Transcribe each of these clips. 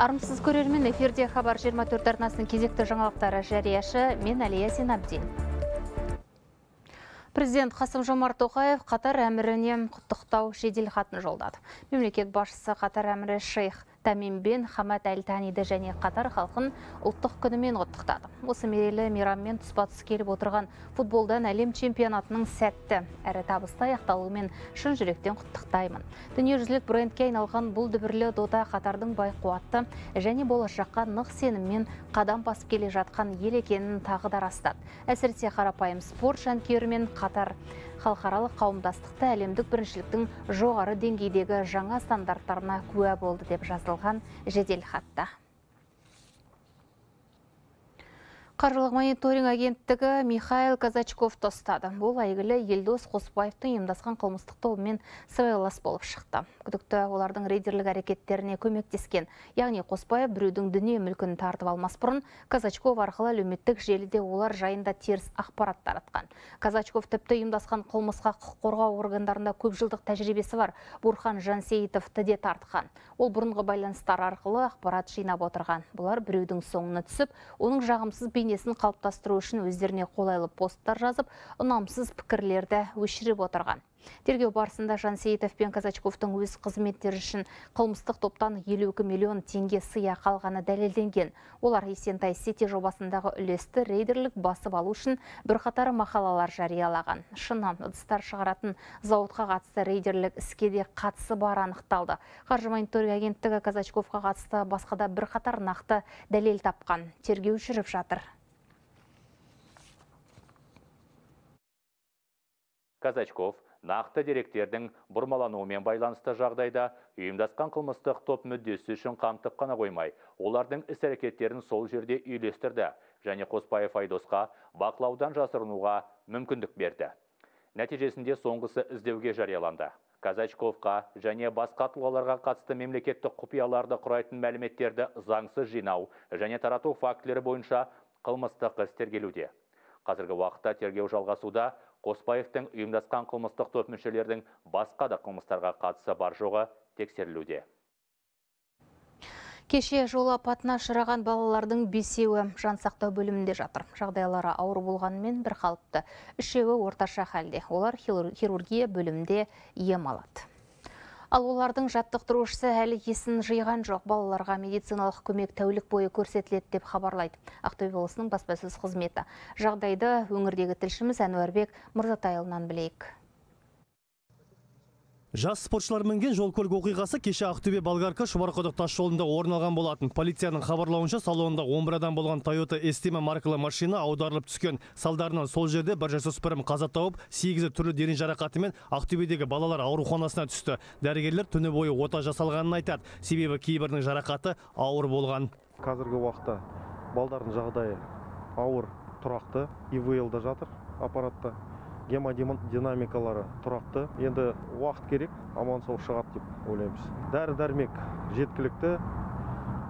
Армысыз көрермен эфирде хабар 24 арнасының кезекті жаңалықтары жарияшы мен Әлия Сенабдин. Президент Қасым Жомарт Тоқаев Қатар әміріне құттықтау жедел хатын жолдады. Мемлекет басшысы Қатар әмірі Шейх Тамимбен Хамат Әлтаниді және Қатар халқын ұлттық күнімен құттықтады. Осы мерейлі мейраммен тұспа-тұс келіп отырған футболдан әлем чемпионатының сәтті әрі табысты аяқталуымен шын жүректен құттықтаймын. Дүниежүзілік брендке айналған бұл дүбірлі дода Қатардың бай қуатты және болашаққа нық сеніммен қадам басып келе жатқан ел екенін тағы да растады. Әсіресе қарапайым спорт жанкүйерімен қатар халықаралық қауымдастықты әлемдік біріншіліктің жоғары деңгейдегі жаңа стандарттарына куә болды деп жазылған жедел Қаржылық мониторинг агенттігі Михаил Казачков тостады. Бұл әйгілі Елдос Қоспаевтың ұйымдасқан қылмыстық тобымен сыбайлас болып шықты. Күдікті олардың рейдерлік әрекеттеріне көмектескен. Яғни Қоспаев біреудің дүние мүлкін тартып алмас бұрын Казачков арқылы әлеуметтік желіде олар жайында теріс ақпарат таратқан. Казачков тіпті ұйымдасқан қылмысқа құқық қорғау органдарында көп жылдық тәжірибесі бар Бурхан Жансейітовті де тартқан. Ол бұрынғы байланыстар арқылы ақпарат жинап отырған. Бұлар біреудің соңына түсіп, оның жағымсыз бейне бейнесін қалыптастыру үшін өздеріне қолайлы посттар жазып, ұнамсыз пікірлерді өшіріп отырған. Тергеу барысында Жансейітов пен Казачковтың өз қызметтері үшін қылмыстық топтан 52 миллион теңге сыя қалғаны дәлелденген. Олар Есентай Сити жобасындағы үлесті рейдерлік басып алу үшін бірқатар мақалалар жариялаған. Шыны ыдыстар шығаратын зауытқа қатысты рейдерлік іске де қатысы бар анықталды. Қаржы мониторинг агенттігі Казачковқа қатысты басқада бірқатар нақты дәлел тапқан. Тергеу жүріп жатыр. Казачков нақты деректердің бұрмалануымен байланысты жағдайда ұйымдасқан қылмыстық топ мүддесі үшін қамтып қана қоймай, олардың іс-әрекеттерін сол жерде үйлестірді және Қоспаев Айдосқа бақылаудан жасырынуға мүмкіндік берді. Нәтижесінде соңғысы іздеуге жарияланды. Казачковқа және басқа тұлғаларға қатысты мемлекеттік құпияларды құрайтын мәліметтерді заңсыз жинау және тарату фактілері бойынша қылмыстық іс тергелуде. Қазіргі уақытта тергеу жалғасуда Қоспаевтың ұйымдасқан қылмыстық топ мүшелердің басқа да қылмыстарға қатысы бар жоғы тексерілуде. Кеше жол апатына ұшыраған балалардың бесеуі жансақтау бөлімінде жатыр. Жағдайлары ауыр болғанымен бір қалыпты. Үшеуі орташа халде. Олар хирургия бөлімінде ем алады. Ал олардың жаттықтырушысы әлі есін жиған жоқ. Балаларға медициналық көмек тәулік бойы көрсетіледі деп хабарлайды. Ақтөбе облысының баспасөз қызметі. Жағдайды өңірдегі тілшіміз Әнуарбек Мырзатайұлынан білейік. Жас спортшылар мінген жол көлік оқиғасы кеше Ақтөбе Болгарка Шұбарқұдық тас жолында орын алған болатын. Полицияның хабарлауынша салонында 11 адам болған Toyota Estima маркалы машина аударылып түскен. Салдарынан сол жерде бір жасөспірім қаза тауып, 8 түрлі дене жарақатымен Ақтөбедегі балалар ауруханасына түсті. Дәрігерлер түні бойы ота жасалғанын айтады. Себебі кейбірінің жарақаты ауыр болған. Қазіргі уақытта балдардың жағдайы ауыр тұрақты, ИВЛ-да жатыр аппаратта гемодинамикалары тұрақты. Енді уақыт керек аман сау шығады деп ойлаймыз. Дәрі дәрмек жеткілікті.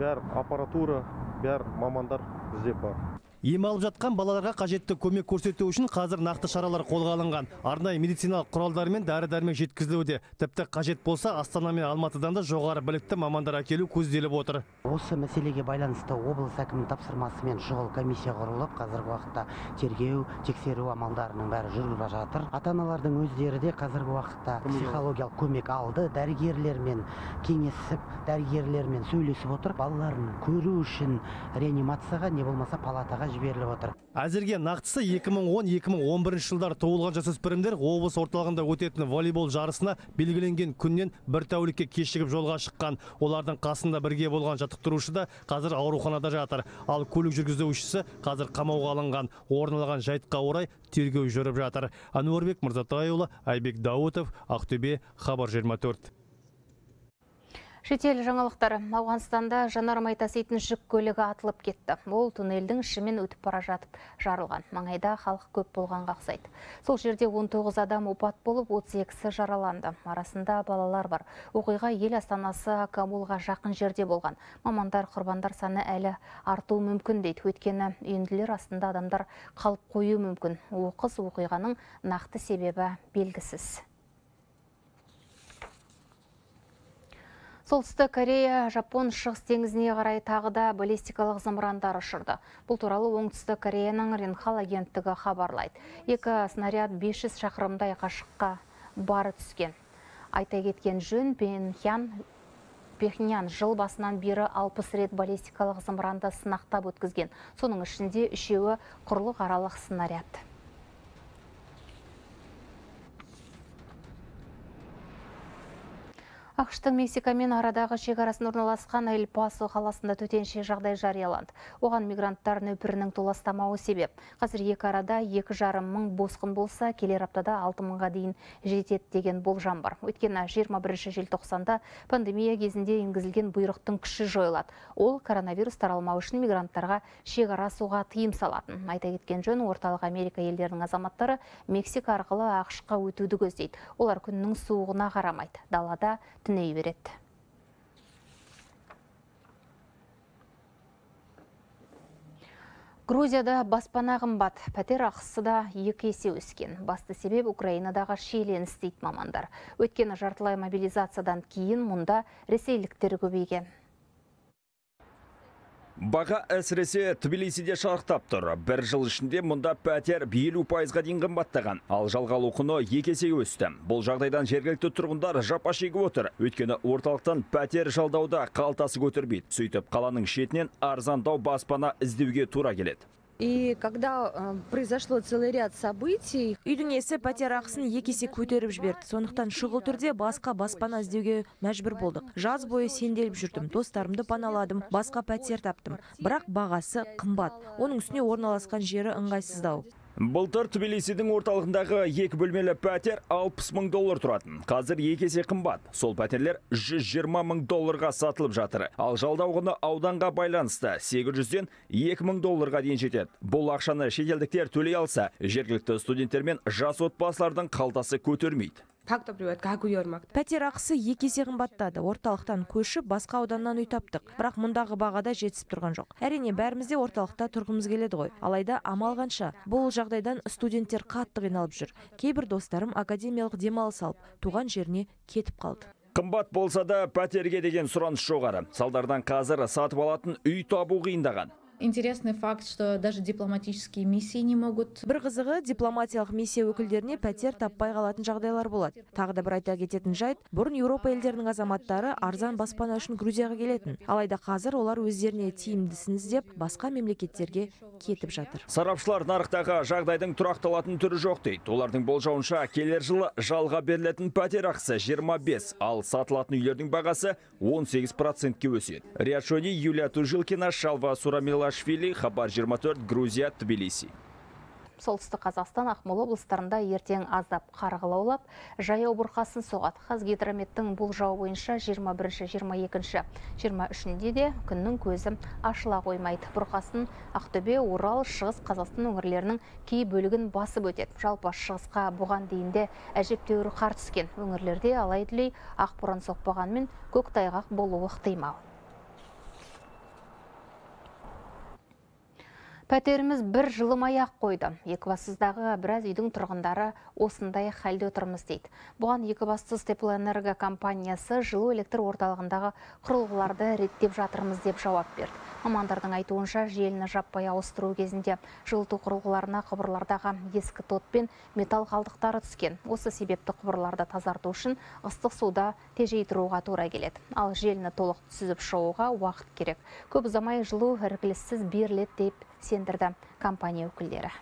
Бәр аппаратура бәр мамандар бізде бар. Ем алып жатқан балаларға қажетті көмек көрсету үшін қазір нақты шаралар қолға алынған. Арнайы медициналық құралдар мен дәрі дәрмек жеткізілуде. Тіпті қажет болса астана мен алматыдан да жоғары білікті мамандар әкелу көзделіп отыр. Осы мәселеге байланысты облыс әкімінің тапсырмасымен шұғыл комиссия құрылып қазіргі уақытта тергеу тексеру амалдарының бәрі жүріп жатыр. Ата аналардың өздері де қазіргі уақытта психологиялық көмек алды дәрігерлермен кеңесіп дәрігерлермен сөйлесіп отыр. Балаларын көру үшін реанимацияға не болмаса палатаға жіберіліп отыр. Әзірге нақтысы 2010-2011 жылдары туылған жасөспірімдер облыс орталығында өтетін волейбол жарысына белгіленген күннен бір тәулікке кешігіп жолға шыққан. Олардың қасында бірге болған жаттықтырушы да қазір ауруханада жатыр. Ал көлік жүргізушісі қазір қамауға алынған. Орын алған жайтқа орай тергеу жүріп жатыр. Әнуарбек мырзатайұлы айбек даутов ақтөбе хабар 24 Шетел жаңалықтары Ауғанстанда жанармай таситын жүк көлігі атылып кетті. Ол туннельдің ішімен өтіп бара жатып жарылған. Маңайда халық көп болғанға ұқсайды. Сол жерде 19 адам опат болып, 32-сі жараланды. Арасында балалар бар. Оқиға ел астанасы Кабулға жақын жерде болған. Мамандар құрбандар саны әлі артуы мүмкін дейді. Өйткені үйінділер астында адамдар қалып қою мүмкін. Оқыс оқиғаның нақты себебі белгісіз. Солтүстік Корея Жапон шығыс теңізіне қарай тағы да баллистикалық зымырандар ұшырды. Бұл туралы оңтүстік Кореяның Ренхал агенттігі хабарлайды. Екі снаряд 500 шақырымдай қашыққа бары түскен. Айта кеткен жөн Пенхян Пехнян жыл басынан бері 60 рет баллистикалық зымыранды сынақтап өткізген. Соның ішінде үшеуі құрлық аралық снаряд. Ақштың мексикамен арадағы шекарасын орналасқан эль пасо қаласында төтенше жағдай жарияланды. Оған мигранттар нөпірінің толастамауы себеп. Қазір екі арада екі жарым мың босқын болса келер аптада алты мыңға дейін жетеді деген болжам бар. Өйткені 21 желтоқсанда пандемия кезінде енгізілген бұйрықтың күші жойылады. Ол коронавирус таралмау үшін мигранттарға шекара асуға тыйым салатын. Айта кеткен жөн орталық америка елдерінің азаматтары мексика арқылы ақшқа өтуді көздейді. Олар күннің суығына қарамайды. Далада түней береді Грузияда баспана қымбат, пәтер ақысы да екі есе өскен. Басты себеп Украинадағы шиеленіс дейді мамандар. Өйткені жартылай мобилизациядан кейін мұнда ресейліктер көбейген. Баға әсіресе Тбилисиде шарықтап тұр. Бір жыл ішінде мұнда пәтер 50 пайызға дейін қымбаттаған, ал жалға алу құны екі өсті. Бұл жағдайдан жергілікті тұрғындар жапа шегіп отыр. Өйткені орталықтан пәтер жалдауда қалтасы көтермейді. Сөйтіп қаланың шетінен арзандау баспана іздеуге тура келеді. И когда э, произошло целый ряд событий, үйдің иесі пәтер ақысын екі есе көтеріп жіберді. Сондықтан шұғыл түрде басқа баспана іздеуге мәжбүр болдық. Жаз бойы сенделіп жүрдім достарымды паналадым басқа пәтер таптым. Бірақ бағасы қымбат. Оның үстіне орналасқан жері ыңғайсыздау. Былтыр Тбилисидің орталығындағы екі бөлмелі пәтер 60 мың доллар тұратын. Қазір екі есе қымбат. Сол пәтерлер 120 мың долларға сатылып жатыр. Ал жалдау құны ауданға байланысты 800-ден 2 мың долларға дейін жетеді. Бұл ақшаны шетелдіктер төлей алса, жергілікті студенттер мен жас отбасылардың қалтасы көтермейді пәтер ақысы екі есе қымбаттады орталықтан көшіп басқа ауданнан үй таптық. Бірақ мұндағы бағада жетісіп тұрған жоқ. Әрине бәріміз де орталықта тұрғымыз келеді ғой. Алайда амал қанша? Бұл жағдайдан студенттер қатты қиналып жүр. Кейбір достарым академиялық демалыс алып туған жеріне кетіп қалды. Қымбат болса да пәтерге деген сұраныс жоғары. Салдардан қазір сатып алатын үй табу қиындаған. Интересный факт, что даже дипломатические миссии не могут. Бір қызығы дипломатиялық миссия өкілдеріне пәтер таппай қалатын жағдайлар болады. Тағы да бір айта кететін жайт, бұрын Еуропа елдерінің азаматтары арзан баспана үшін Грузияға келетін. Алайда қазір олар өздеріне тиімдісін іздеп басқа мемлекеттерге кетіп жатыр. Сарапшылар нарықтағы жағдайдың тұрақталатын түрі жоқ дейді. Олардың болжауынша келер жылы жалға берілетін пәтер ақысы 25, ал сатылатын үйлердің бағасы 18 процентке өседі. Риат Юлия Тужилкина, Шалва Сурамила Саакашвили, Хабар 24, Грузия, Тбилиси. Солтүстік Қазақстан Ақмола облыстарында ертең аздап қар жаяу бұрқасын соғады. Қазгидрометтің бұл жау бойынша 21-22 23-де де күннің көзі ашыла қоймайды. Бұрқасын Ақтөбе, Орал, Шығыс Қазақстан өңірлерінің кей бөлігін басып өтеді. Жалпы шығысқа бұған дейінде әжептәуір қар түскен. Өңірлерде алай-дүлей ақ боран соқпағанмен көктайғақ болуы ықтимал. Пәтеріміз бір жылымай ақ қойды. Екібастұздағы біраз үйдің тұрғындары осындай халде отырмыз дейді. Бұған Екібастұз Теплоэнерго компаниясы жылу электр орталығындағы құрылғыларды реттеп жатырмыз деп жауап берді. Мамандардың айтуынша желіні жаппай ауыстыру кезінде жылыту құрылғыларына құбырлардағы ескі тот пен металл қалдықтары түскен. Осы себепті құбырларды тазарту үшін ыстық суда тежей тұруға тура келеді. Ал желіні толық түсізіп шығуға уақыт керек. Көп ұзамай жылу іркіліссіз беріледі деп сендірді компания өкілдері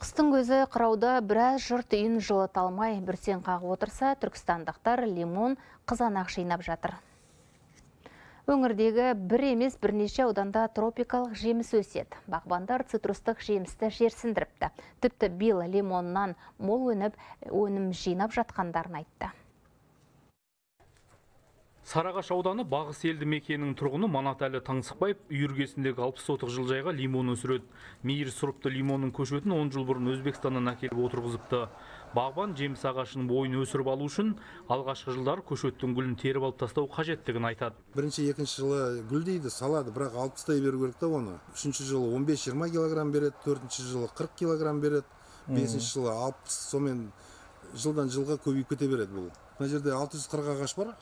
Қыстың көзі қырауда біраз жұрт үйін жылыта алмай бүрсен қағып отырса, түркістандықтар лимон қызанақ жинап жатыр. Өңірдегі бір емес бірнеше ауданда тропикалық жеміс өседі. Бағбандар цитрустық жемісті жерсіндіріпті. Тіпті бил лимоннан мол өніп, өнім жинап жатқандарын айтты. Сарағаш ауданы Бағыс елді мекенінің тұрғыны Манатәлі Таңсықбаев үйіргесіндегі 60 сотық жылжайға лимон өсіреді. Мейір сұрыпты лимонның көшетін 10 жыл бұрын Өзбекстаннан әкеліп отырғызыпты. Бағбан жеміс ағашының бойын өсіріп алу үшін алғашқы жылдар көшеттің гүлін теріп алып тастау қажеттігін айтады. Бірінші екінші жылы гүлдейді, салады, бірақ алып тастай беру керек та оны. Үшінші жылы 15-20 килограмм береді, төртінші жылы 40 килограмм береді, бесінші жылы 60 сонымен жылдан жылға көбейіп кете береді бұл мына жерде 640 ағаш бар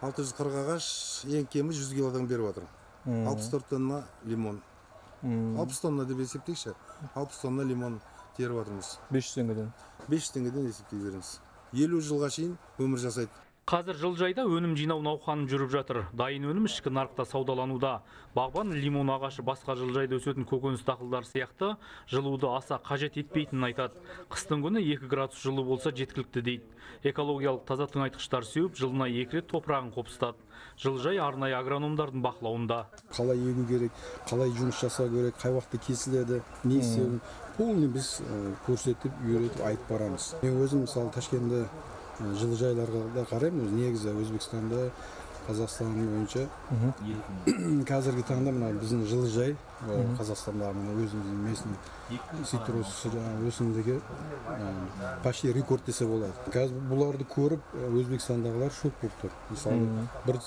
640 ағаш ең кемі 100 килодан беріп жатыр 64 тонна лимон. 60 тонна деп есептейікші 60 тонна лимон теріп жатырмыз 500 теңгеден. 500 теңгеден есептей беріңіз 50 жылға шейін өмір жасайды. Қазір жылжайда өнім жинау науқаны жүріп жатыр. Дайын өнім ішкі нарықта саудалануда. Бағбан лимон ағашы басқа жылжайда өсетін көкөніс дақылдар сияқты жылуды аса қажет етпейтінін айтады. Қыстың күні 2 градус жылы болса жеткілікті дейді. Экологиялық таза тыңайтқыштар сеуіп, жылына екі рет топырағын қопсытады. Жылжай арнайы агрономдардың бақылауында. Қалай егу керек, қалай жұмыс жасау керек, қай уақытта кесіледі, не істеу полный біз көрсетіп, үйретіп айтып барамыз. Мен өзім мысалы Ташкентте жылыжайларға да қараймын. Негізі өзбекстанда қазақстан бойынша. Қазіргі таңда мына біздің жылыжай қазақстанда мына өзіміздің местный цитрус өсімдігі почти рекорд десе болады. Қазір бұларды көріп өзбекстандағылар шок болып тұр. Мысалы бір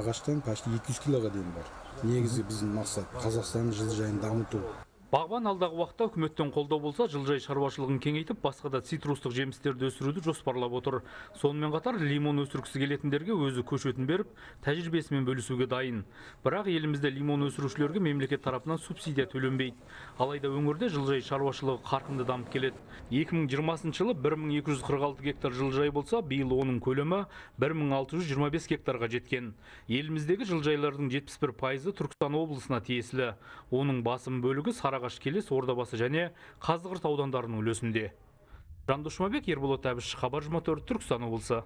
ағаштан почти 200 килоға дейін бар. Негізі біздің мақсат қазақстанның жылыжайын дамыту. Бағбан алдағы уақытта үкіметтен қолдау болса, жылжай шаруашылығын кеңейтіп, басқа да цитрустық жемістерді өсіруді жоспарлап отыр. Сонымен қатар лимон өсіргісі келетіндерге өзі көшетін беріп, тәжірибесімен бөлісуге дайын. Бірақ елімізде лимон өсірушілерге мемлекет тарапынан субсидия төленбейді. Алайда өңірде жылжай шаруашылығы қарқынды дамып келеді. 2020 жылы 1246 гектар жылжай болса, биыл оның көлемі 1625 гектарға жеткен. Еліміздегі жылжайлардың 71 пайызы Түркістан облысына тиесілі. Оның басым бөлігі Сарағаш келес ордабасы және қазығұрт аудандарының үлесінде жандос жұмабек ерболат әбіш хабар 24 түркістан облысы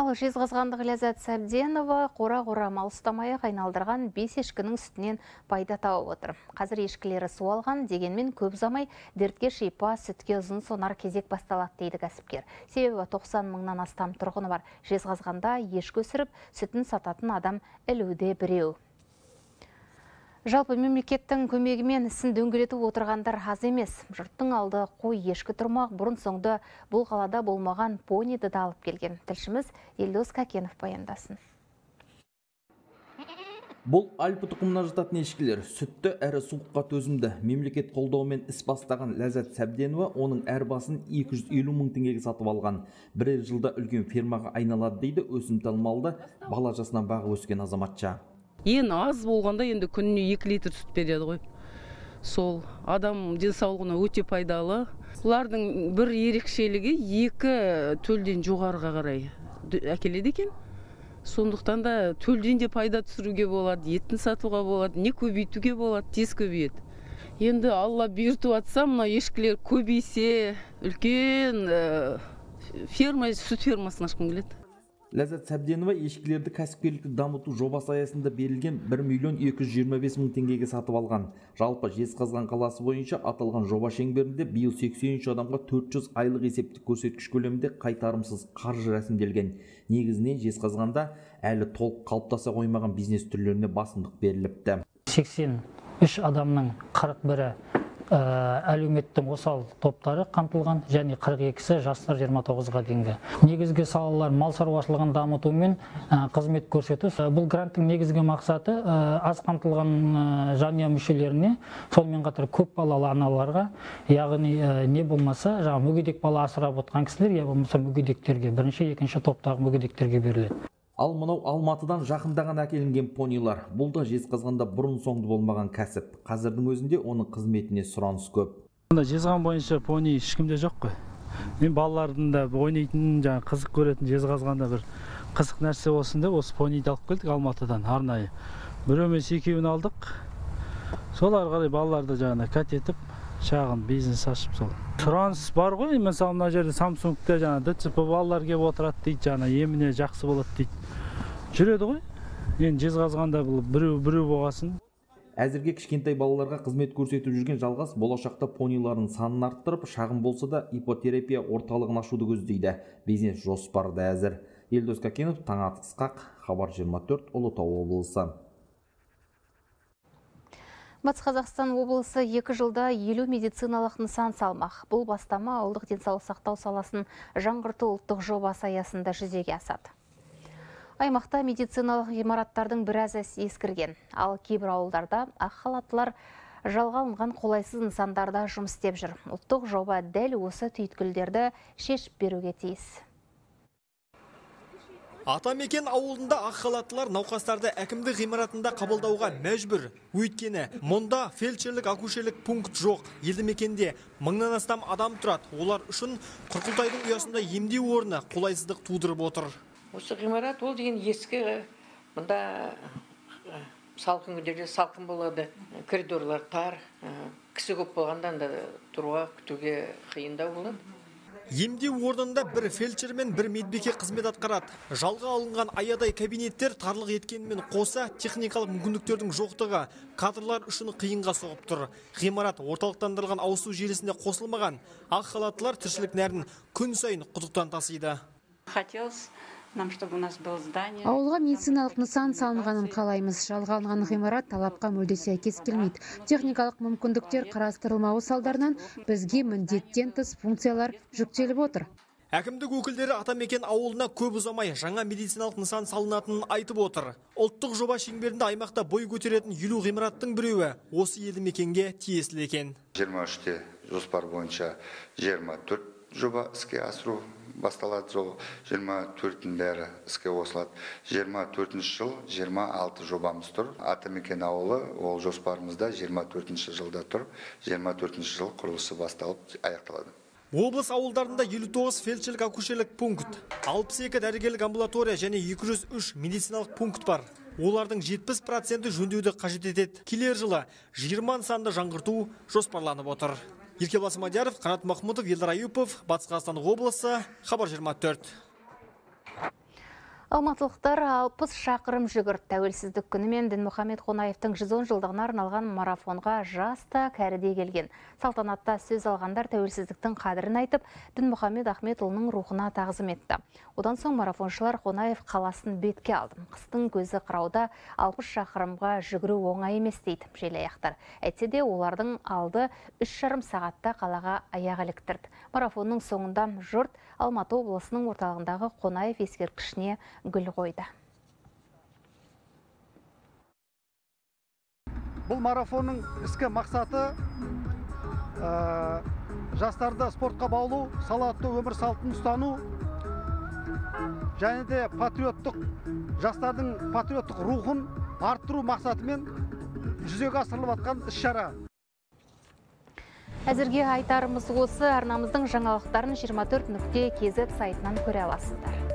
Ал жезқазғандық Ләззат Сәбденова қора-қора мал ұстамай айналдырған бес ешкінің сүтінен пайда тауып отыр. Қазір ешкілері су алған дегенмен көп замай дертке шипа сүтке ұзын сонар кезек басталады дейді кәсіпкер. Себебі 90 мыңнан астам тұрғыны бар. Жезқазғанда ешкі өсіріп, сүтін сататын адам ілуде біреу. Жалпы мемлекеттің көмегімен ісін дөңгелетіп отырғандар аз емес. Жұрттың алды қой ешкі тұрмақ бұрын соңды бұл қалада болмаған пониді да алып келген. Тілшіміз Елдос Кәкенов баяндасын. Бұл альпы тұқымына жататын ешкілер сүтті әрі суыққа төзімді. Мемлекет қолдауымен іс бастаған Ләззат Сәбденова оның әр басын 250 мың теңгеге сатып алған. Бірер жылда үлкен фермаға айналады дейді өсімтал малды бала жасынан бағы өскен азаматша ең аз болғанда енді күніне екі литр сүт береді ғой. Сол адам денсаулығына өте пайдалы. Бұлардың бір ерекшелігі екі төлден жоғарыға қарай әкеледі екен. Сондықтан да төлден де пайда түсіруге болады етін сатуға болады не көбейтуге болады тез көбейеді. Енді алла бұйыртып жатса мына ешкілер көбейсе үлкен ферма сүт фермасын ашқым келеді. Ләззат Сәбденова ешкілерді кәсіпкерлікті дамыту жобасы аясында берілген 1 миллион 225 мың теңгеге сатып алған. Жалпы Жезқазған қаласы бойынша аталған жоба шеңберінде биыл 83 адамға 400 айлық есептік көрсеткіш көлемінде қайтарымсыз қаржы рәсімделген. Негізінен Жезқазғанда әлі толық қалыптаса қоймаған бизнес түрлеріне басымдық беріліпті. 83 адамның 41-і әлеуметтің осал топтары қамтылған және 42-сі жастар 29-ға дейінгі. Негізгі салалар мал шаруашылығын дамыту мен қызмет көрсету. Бұл гранттың негізгі мақсаты аз қамтылған жанұя мүшелеріне сонымен қатар көп балалы аналарға яғни не болмаса жаңағы мүгедек бала асырап отқан кісілер я болмаса мүгедектерге бірінші екінші топтағы мүгедектерге беріледі. Ал мынау Алматыдан жақындаған әкелінген понилар. Бұл да Жезқазғанда бұрын соңды болмаған кәсіп. Қазірдің өзінде оның қызметіне сұраныс көп. Мұнда Жезқазған бойынша пони ешкімде жоқ қой. Мен балалардың да ойнайтын, жаңа қызық көретін Жезқазғанда бір қызық нәрсе болсын деп осы пониді алып келдік Алматыдан арнайы. Бір емес екеуін алдық. Сол ары қарай балаларды жаңа кәт етіп шағын бизнес ашып сол сұраныс бар ғой мысалы мына жерде самсунгте жаңа дцп балалар келіп отырады дейді жаңа еміне жақсы болады дейді жүреді ғой. Енді жезқазғанда бұл біреу біреу болғасын. Әзірге кішкентай балаларға қызмет көрсетіп жүрген жалғас болашақта понилардың санын арттырып шағын болса да ипотерапия орталығын ашуды көздейді. Бизнес жоспары да әзір. Елдос кәкенов таңат ысқақ хабар 24 ұлытау облысы. Батыс Қазақстан облысы екі жылда елу медициналық нысан салмақ. Бұл бастама ауылдық денсаулық сақтау саласын жаңғырту ұлттық жобасы аясында жүзеге асады. Аймақта медициналық ғимараттардың біразы ескірген, ал кейбір ауылдарда ақ халаттылар жалға алынған қолайсыз нысандарда жұмыс істеп жүр. Ұлттық жоба дәл осы түйткілдерді шешіп беруге тиіс. Атамекен ауылында ақ халаттылар науқастарды әкімдік ғимаратында қабылдауға мәжбүр. Өйткені мұнда фельдшерлік акушерлік пункт жоқ. Елді мекенде мыңнан астам адам тұрады. Олар үшін Құрқылтайдың ұясында емдеу орны қолайсыздық тудырып отыр. Осы ғимарат ол деген ескі мұнда салқын күндерде салқын болады. Коридорлар тар кісі көп болғанда анда тұруға күтуге қиындау болады. Емдеу орнында бір фельдшер мен бір медбике қызмет атқарады. Жалға алынған аядай кабинеттер тарлық еткенімен қоса техникалық мүмкіндіктердің жоқтығы кадрлар үшін қиынға соғып тұр. Ғимарат орталықтандырылған ауызсу желісіне қосылмаған. Ақ халаттылар тіршілік нәрін күн сайын құдықтан тасиды. Хотелось нам чтобы у нас было здание. Ауылға медициналық нысан салынғанын қалаймыз. Жалға алынған ғимарат талапқа мүлде сәйкес келмейді. Техникалық мүмкіндіктер қарастырылмауы салдарынан бізге міндеттен тыс функциялар жүктеліп отыр. Әкімдік өкілдері Атамекен ауылына көп ұзамай жаңа медициналық нысан салынатынын айтып отыр. Ұлттық жоба шеңберінде аймақта бой көтеретін елу ғимараттың біреуі осы елді мекенге тиесілі екен. 23-те жоспар бойынша 24 жоба іске асыру басталады сол 24-тің бәрі іске қосылады. 24 жыл 26 жобамыз тұр. Атамекен ауылы ол жоспарымызда 24 жылда тұр. 24 жыл құрылысы басталып аяқталады. Облыс ауылдарында 59 фельдшерлік акушерлік пункт 62 дәрігерлік амбулатория және 203 медициналық пункт бар. Олардың 70 проценті жөндеуді қажет етеді. Келер жылы 20 нысанды жаңғырту жоспарланып отыр. Еркебұлан смадияров қанат махмұтов елдар аюпов батыс қазақстан облысы хабар 24 Алматылықтар 60 шақырым жүгірді тәуелсіздік күні мен Дінмұхамед Қонаевтың 110 жылдығына арналған марафонға жаста кәріде келген. Салтанатта сөз алғандар тәуелсіздіктің қадірін айтып, Дінмұхамед Ахметұлының рухына тағзым етті. Одан соң марафоншылар Қонаев қаласын бетке алды. Қыстың көзі қырауда 60 шақырымға жүгіру оңай емес дейді желаяқтар. Әйтсе де олардың алды 3,5 сағатта қалаға аяқ іліктірді. Марафонның соңында жұрт Алматы облысының орталығындағы Қонаев ескерткішіне гүл қойды бұл марафонның іскі мақсаты жастарды спортқа баулу салауатты өмір салтын ұстану және де патриоттық жастардың патриоттық рухын арттыру мақсатымен жүзеге асырылып жатқан іс шара Әзірге айтарымыз осы арнамыздың жаңалықтарын 24 нүкте кезет сайтынан көре аласыздар.